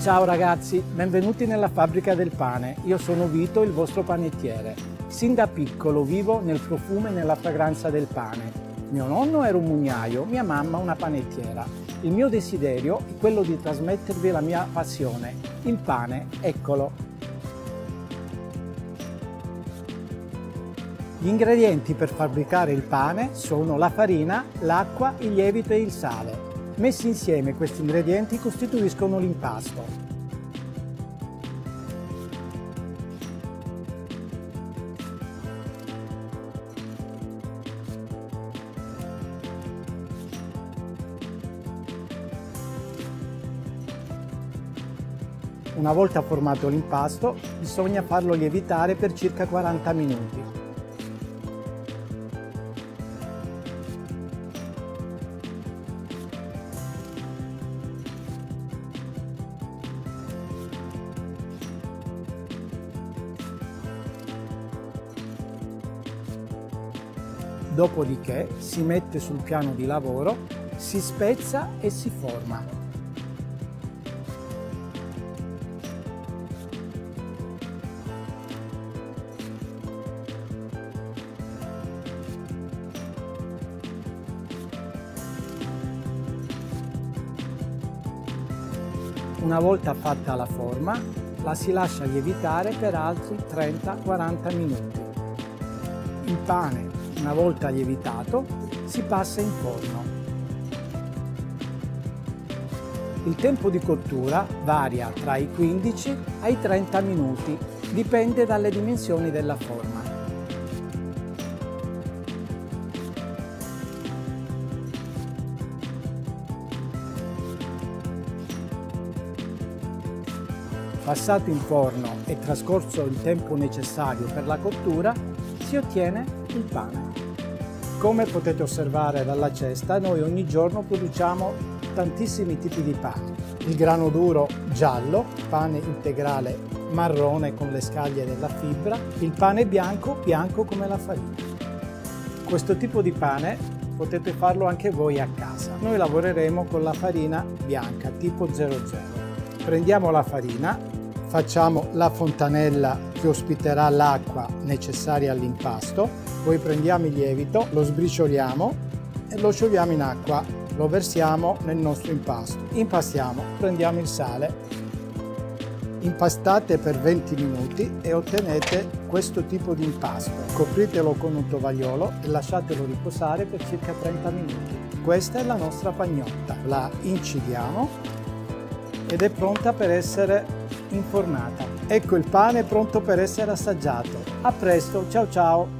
Ciao ragazzi, benvenuti nella fabbrica del pane. Io sono Vito, il vostro panettiere. Sin da piccolo vivo nel profumo e nella fragranza del pane. Mio nonno era un mugnaio, mia mamma una panettiera. Il mio desiderio è quello di trasmettervi la mia passione. Il pane, eccolo. Gli ingredienti per fabbricare il pane sono la farina, l'acqua, il lievito e il sale. Messi insieme questi ingredienti costituiscono l'impasto. Una volta formato l'impasto, bisogna farlo lievitare per circa 40 minuti. Dopodiché si mette sul piano di lavoro, si spezza e si forma. Una volta fatta la forma, la si lascia lievitare per altri 30-40 minuti. Il pane una volta lievitato, si passa in forno. Il tempo di cottura varia tra i 15 ai 30 minuti, dipende dalle dimensioni della forma. Passato in forno e trascorso il tempo necessario per la cottura, si ottiene il pane. Come potete osservare dalla cesta, noi ogni giorno produciamo tantissimi tipi di pane. Il grano duro giallo, pane integrale marrone con le scaglie della fibra, il pane bianco, bianco come la farina. Questo tipo di pane potete farlo anche voi a casa. Noi lavoreremo con la farina bianca tipo 00. Prendiamo la farina, facciamo la fontanella che ospiterà l'acqua necessaria all'impasto, poi prendiamo il lievito, lo sbricioliamo e lo sciogliamo in acqua, lo versiamo nel nostro impasto. Impastiamo, prendiamo il sale, impastate per 20 minuti e ottenete questo tipo di impasto. Copritelo con un tovagliolo e lasciatelo riposare per circa 30 minuti. Questa è la nostra pagnotta. La incidiamo ed è pronta per essere infornata. Ecco il pane pronto per essere assaggiato. A presto, ciao ciao!